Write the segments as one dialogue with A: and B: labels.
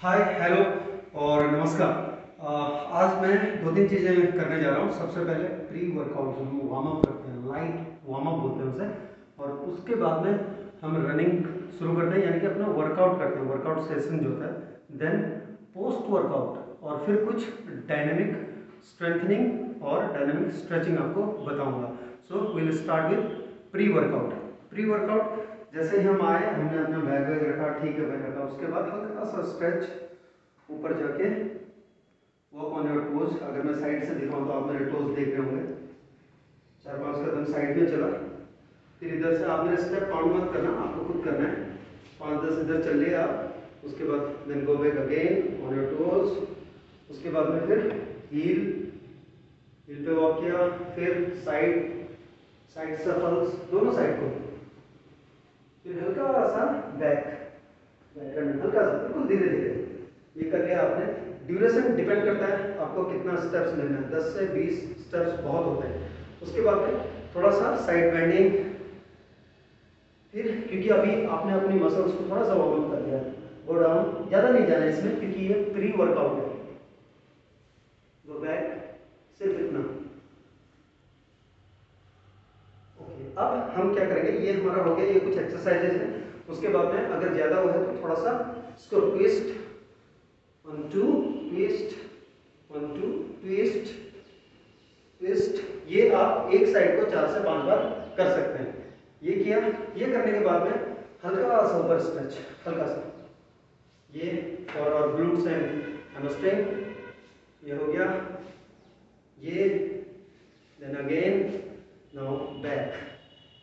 A: Hi hello और नमस्कार। आज मैं दो तीन चीज़ें करने जा रहा हूँ। सबसे पहले प्री वर्कआउट हम वार्म अप करते हैं लाइट वार्म अप बोलते हैं उसे, और उसके बाद में हम रनिंग शुरू करते हैं, यानी कि अपना वर्कआउट करते हैं। वर्कआउट सेशन जो होता है देन पोस्ट वर्कआउट और फिर कुछ डायनेमिक स्ट्रेंथनिंग और डायनेमिक स्ट्रेचिंग आपको बताऊँगा। So will start with pre workout pre workout जैसे ही हम आए, हमने अपना बैग वैग रखा, ठीक है बैग रखा। उसके बाद हल्का सा स्ट्रेच ऊपर जाके वॉक ऑन योर टोज अगर मैं साइड से दिखाऊँ तो आप मेरे टोज देख रहे होंगे। चार पाँच कदम साइड में चला। फिर इधर से आप मेरे स्टेप काउंट मत करना, आपको खुद करना है। पाँच, दस इधर चल लिए आप। उसके बाद then go back again on your toes उसके बाद में फिर हील हील पे वॉक किया। फिर साइड साइड सफल्स दोनों साइड को। फिर हल्का सा बैक बैक हल्का सा, बिल्कुल धीरे धीरे ये कर लिया आपने ड्यूरेशन डिपेंड करता है आपको कितना स्टेप्स लेना है। 10 से 20 स्टेप्स बहुत होते हैं। उसके बाद में थोड़ा सा साइड बेंडिंग फिर, क्योंकि अभी आपने अपनी मसल्स को थोड़ा सा वार्म कर दिया गो डाउन ज़्यादा नहीं जाना इसमें, क्योंकि ये प्री वर्कआउट है। गो बैक अब हम क्या करेंगे? ये हमारा हो गया, ये कुछ एक्सरसाइजेज है। उसके बाद में अगर ज़्यादा हुआ है तो थोड़ा सा इसको twist one two twist one two twist twist ये आप एक साइड को चार से पाँच बार कर सकते हैं। ये किया, ये करने के बाद में हल्का सा ऊपर स्ट्रेच हल्का सा। ये और और ग्लूट्स एंड हैमस्ट्रिंग ये हो गया। ये then again now back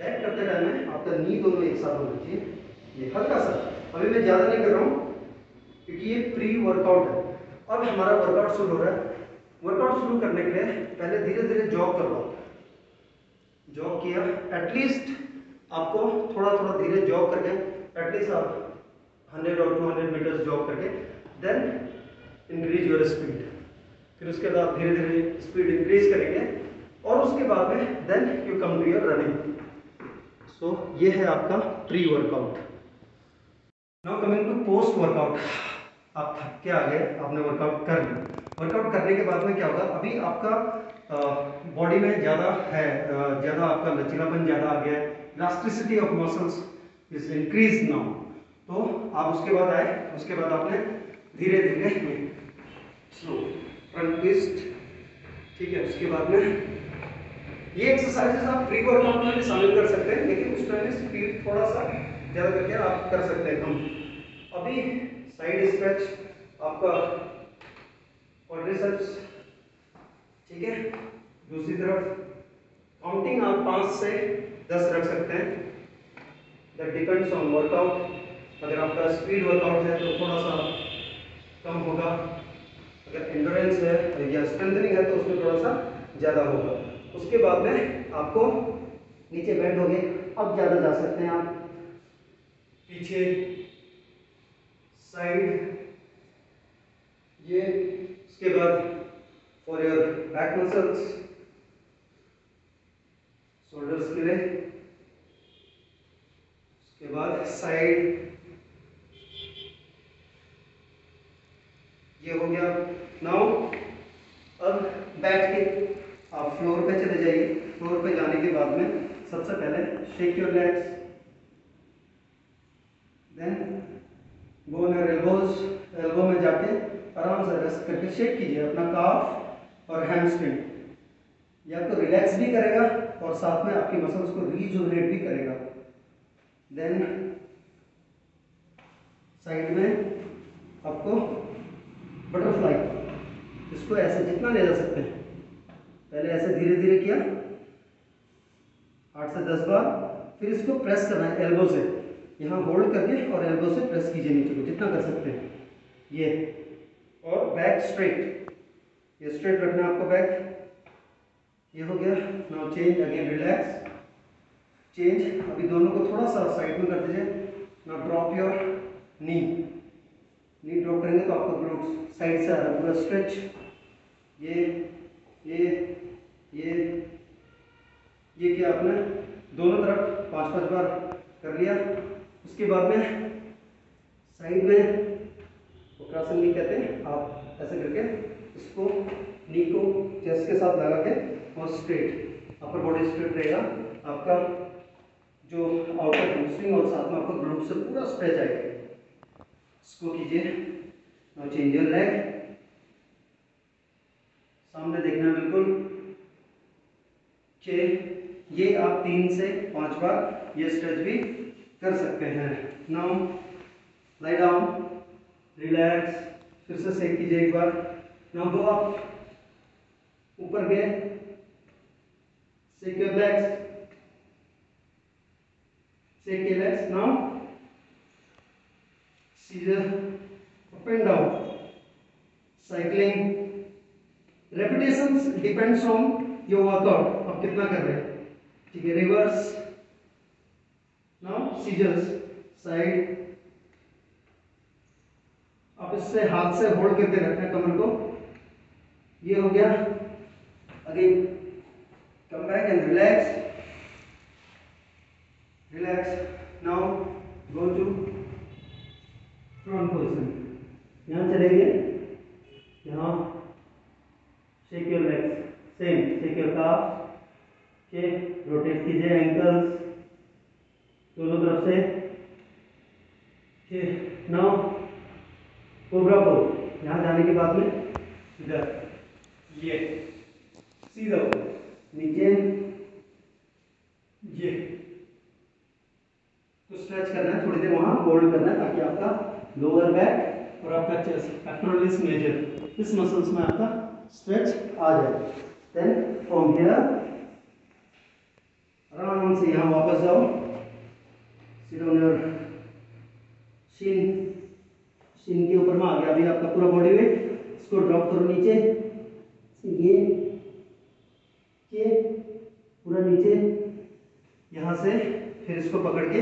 A: back करते टाइम में आपका नी दोनों एक साथ होना चाहिए। ये हल्का सा। अभी मैं ज़्यादा नहीं कर रहा हूँ, क्योंकि ये प्री वर्कआउट है। अब हमारा वर्कआउट शुरू हो रहा है। वर्कआउट शुरू करने के लिए पहले धीरे धीरे जॉग कर लो जॉग किया एटलीस्ट आपको थोड़ा थोड़ा धीरे जॉग करके एटलीस्ट आप 100 और 200 मीटर्स जॉग करके देन इंक्रीज योर स्पीड फिर उसके बाद धीरे धीरे स्पीड इंक्रीज करेंगे। और उसके बाद में then you come to your running so ये है आपका pre workout now coming to post workout आप थक के आ गए, आपने वर्कआउट कर लिया. वर्कआउट करने के बाद में क्या होगा? अभी आपका बॉडी में ज़्यादा है ज़्यादा आपका लचीलापन ज़्यादा आ गया है. Elasticity of muscles is increase now तो आप उसके बाद आए, उसके बाद आपने धीरे धीरे स्लो फ्रंट ट्विस्ट ठीक है, उसके बाद में ये एक्सरसाइजेस आप प्री वर्कआउट में भी शामिल कर सकते हैं, लेकिन उस टाइम स्पीड थोड़ा सा ज़्यादा करके आप कर सकते हैं कम। अभी साइड स्ट्रेच आपका क्वाड्रिसेप्स ठीक है? दूसरी तरफ़ काउंटिंग आप पाँच से दस रख सकते हैं। दैट डिपेंड्स ऑन वर्कआउट अगर आपका स्पीड वर्कआउट है तो थोड़ा सा कम होगा। अगर एंडोरेंस है या स्ट्रेंथनिंग है तो उसमें थोड़ा सा ज़्यादा होगा। उसके बाद में आपको नीचे बैंड हो गए अब ज़्यादा जा सकते हैं आप। पीछे, साइड, ये, उसके बाद for your back muscles shoulders के लिए। उसके बाद साइड ये हो गया। नाउ अब बैठ के फ्लोर पे चले जाइए। फ्लोर पे जाने के बाद में सबसे पहले shake your legs then go your elbows elbow में जाके आराम से रेस्ट करके शेक कीजिए अपना काफ और हैमस्ट्रिंग ये आपको रिलैक्स भी करेगा और साथ में आपकी मसल्स को रीजुवनेट भी करेगा। देन साइड में आपको बटरफ्लाई इसको ऐसे जितना ले जा सकते हैं। पहले ऐसे धीरे धीरे किया। आठ से दस बार, फिर इसको प्रेस करना है एल्बो से। यहाँ होल्ड करके और एल्बो से प्रेस कीजिए नीचे को, जितना कर सकते हैं। ये। और बैक स्ट्रेट। ये स्ट्रेट रखना आपको बैक। ये हो गया। Now change again relax change अभी दोनों को थोड़ा सा साइड में कर दीजिए। Now drop your knee knee drop करेंगे तो आपको साइड से आ रहा है। पूरा स्ट्रेच ये ये ये ये किया आपने दोनों तरफ़ पाँच पाँच बार कर लिया? उसके बाद में साइड में डायवर्सल नी कहते हैं, आप ऐसे करके इसको नी को चेस्ट के साथ लगा के और स्ट्रेट अपर बॉडी स्ट्रेट रहेगा। आपका जो आउटर hamstring और साथ में आपका ग्लूट से पूरा स्ट्रेच आएगा। इसको कीजिए नाउ चेंज योर लेग सामने देखना बिल्कुल। के ये आप तीन से पाँच बार ये स्ट्रेच भी कर सकते हैं। नाउ लाई डाउन रिलैक्स फिर से सेक कीजिए एक बार। नाउ गो अप ऊपर गए shake your legs shake your legs now scissor up and down cycling repetitions depends on your workout आप कितना कर रहे हैं? ठीक है रिवर्स नाउ सीजर्स साइड आप इससे हाथ से होल्ड करके रखना हैं कमर को। ये हो गया। Again come back and relax relax now go to front position यहाँ चलेंगे। यहाँ shake your legs same shake your calf के रोटेट कीजिए एंकल्स दोनों तरफ़ से ठीक नाउ कोबरा को यहाँ जाने के बाद में, इधर, ये, सीधा नीचे, ये तो स्ट्रेच करना है, थोड़ी देर वहाँ होल्ड करना है, ताकि आपका लोअर बैक और आपका चेस्ट पेक्टोरलिस मेजर इस मसल्स में आपका स्ट्रेच आ जाए। देन फ्रॉम हियर आराम से यहाँ वापस जाओ sit on your shin shin के ऊपर में आ गया अभी आपका पूरा बॉडी वेट इसको ड्रॉप करो नीचे। ये के पूरा नीचे, यहाँ से फिर इसको पकड़ के।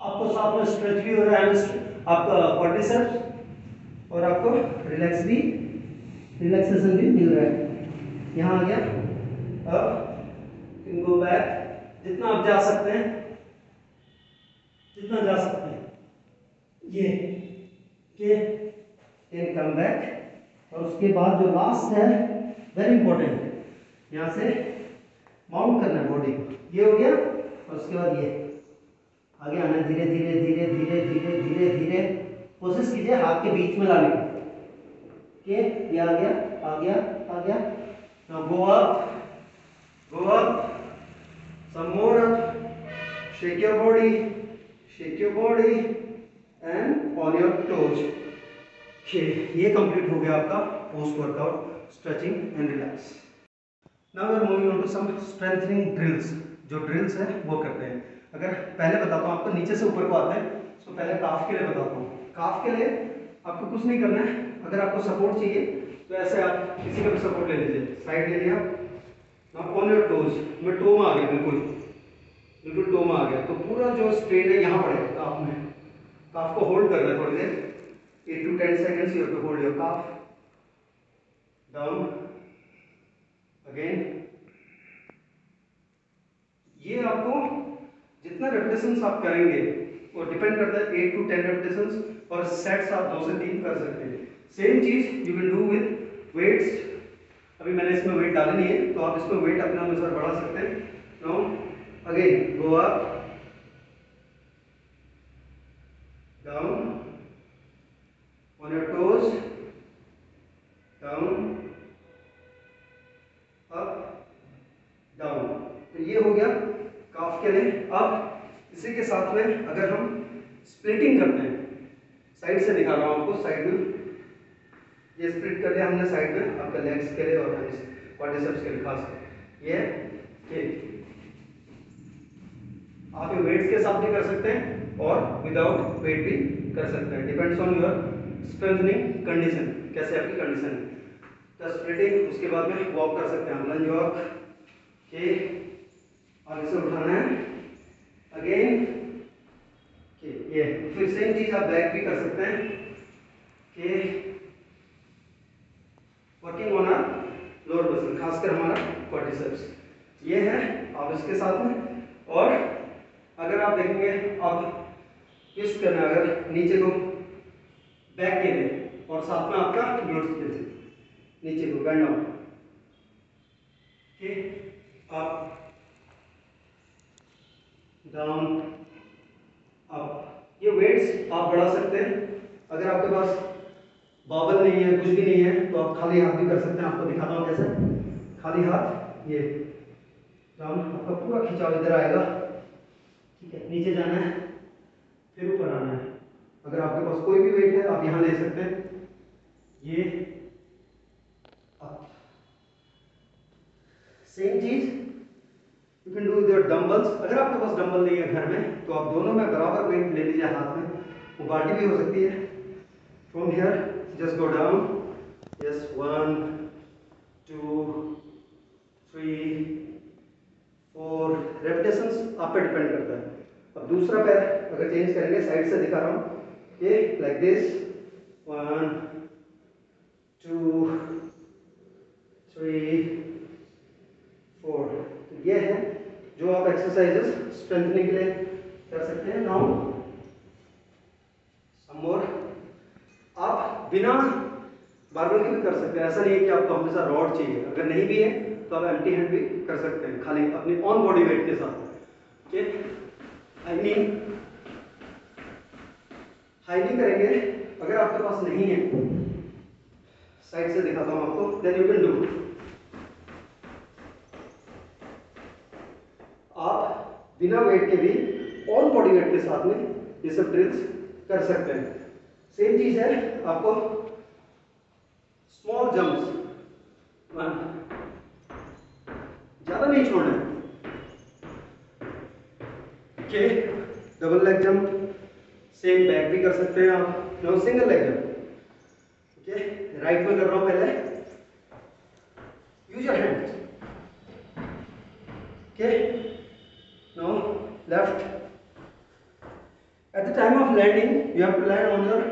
A: आपको साथ में स्ट्रेच भी हो रहा है, आपका क्वाड्रिसेप्स और आपको रिलैक्स भी रिलैक्सेशन भी मिल रहा है। यहाँ आ गया। अब गो बैक जितना आप जा सकते हैं, जितना जा सकते हैं। ये के कैन कम बैक और उसके बाद जो लास्ट है वेरी इंपॉर्टेंट यहाँ से माउंट करना है बॉडी को। ये हो गया। और उसके बाद ये। आगे आना, धीरे धीरे धीरे धीरे धीरे धीरे धीरे। कोशिश कीजिए हाथ के बीच में लाने की। के ये आ गया आ गया आ गया। Now go up go up. Some more up. Shake your body, shake your body and on your toes. ये कंप्लीट हो गया आपका post workout stretching and relax now we are moving on to some strengthening drills जो drills है, वो करते हैं। अगर पहले बताता हूँ, आपको नीचे से ऊपर को आते हैं तो पहले काफ के लिए बताता हूँ। काफ के लिए आपको कुछ नहीं करना है। अगर आपको सपोर्ट चाहिए तो ऐसे आप किसी का भी सपोर्ट ले लीजिए। साइड ले लिया। नाउ ऑन योर टोज मैं टो में आ गया, बिल्कुल। बिल्कुल टो में आ गया। तो पूरा जो स्ट्रेन है, यहाँ पड़ेगा काफ में। काफ को होल्ड करना है थोड़ी देर। Eight to ten seconds you to hold your calf. Down again ये आपको जितना रेपिटेशंस आप करेंगे वो डिपेंड करता है एट टू टेन रेपिटेशंस और सेट्स आप दो से तीन कर सकते हैं। Same cheese you will do with weights अभी मैंने इसमें वेट डाले नहीं है तो आप इसमें वेट अपने अनुसार बढ़ा सकते हैं। No again go up down on your toes, down, up, down तो ये हो गया काफ के लिए। अब इसी के साथ में अगर हम स्प्लिटिंग करते हैं साइड से दिखा रहा हूँ आपको साइड व्यू ये स्प्लिट कर लिया हमने साइड में, आपका लेग्स के लिए और क्वाड्रिसेप्स के लिए, खास ये ठीक आप ये वेट्स के साथ भी कर सकते हैं और विदाउट वेट भी कर सकते हैं। Depends on your strengthening condition कैसे आपकी कंडीशन है। तो स्प्लिटिंग उसके बाद में वॉक कर सकते हैं। हम लंज वॉक के आगे से उठाना है। अगेन ये फिर सेम चीज़ आप बैक भी कर सकते हैं। के वर्किंग ऑन लोअर मसल खासकर हमारा क्वाड्रिसेप्स ये है आप इसके साथ में। और अगर आप देखेंगे, अब ट्विस्ट करना अगर नीचे को बैक के लिए और साथ में आपका लिए नीचे को बैंड आउट ठीक अप डाउन अप ये वेट्स आप बढ़ा सकते हैं। अगर आपके पास बाबल नहीं है, कुछ भी नहीं है तो आप खाली हाथ भी कर सकते हैं। आपको दिखाता हूँ कैसे खाली हाथ, ये। डाउन आपका पूरा खिंचाव इधर आएगा। ठीक है, नीचे जाना है, फिर ऊपर आना है। अगर आपके पास कोई भी वेट है, आप यहाँ ले सकते हैं। ये सेम चीज़। योर डंबल्स अगर आपके पास डंबल नहीं है घर में तो आप दोनों में बराबर वेट ले लीजिए हाथ में। वो बाल्टी भी हो सकती है। From here just go down yes one two three four repetitions आप पे डिपेंड करता है। अब दूसरा पैर अगर चेंज करेंगे साइड से दिखा रहा हूँ। ये like this one two three four तो ये है जो आप एक्सरसाइजेस स्ट्रेंथनिंग के लिए कर सकते हैं। नाउ सम मोर आप बिना बारबल के भी कर सकते हैं। ऐसा नहीं है कि आपको हमेशा रॉड चाहिए। अगर नहीं भी है तो आप एम्प्टी हैंड भी कर सकते हैं। खाली अपनी ऑन बॉडी वेट के साथ। ओके आई मीन हाइकिंग करेंगे। अगर आपके पास नहीं है साइड से दिखाता हूँ आपको देन यू कैन डू आप बिना वेट के भी ऑन बॉडी वेट के साथ में ये सब ड्रिल्स कर सकते हैं। सेम चीज़ है आपको स्मॉल जंप्स ज़्यादा नहीं छोड़ना okay double leg jump same back भी कर सकते हैं आप। No single leg jump okay right में कर रहा हूँ पहले use your hand okay no left at the landing you have to land on your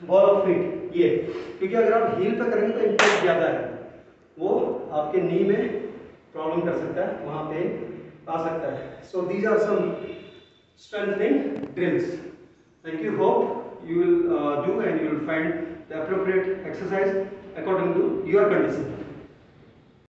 A: ball of feet ये क्योंकि अगर आप हील पे करेंगे तो इम्पैक्ट ज़्यादा है वो आपके नी में प्रॉब्लम कर सकता है वहाँ पे आ सकता है so these are some drills thank you hope you will uh, do and you will find the appropriate exercise according to your condition